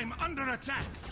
I'm under attack!